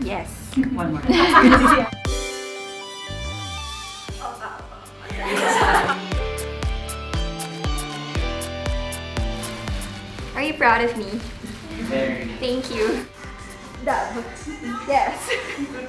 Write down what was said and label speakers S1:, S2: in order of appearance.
S1: Yes.
S2: One more.
S1: Are you proud of me?
S3: Very.
S1: Thank you. Yes.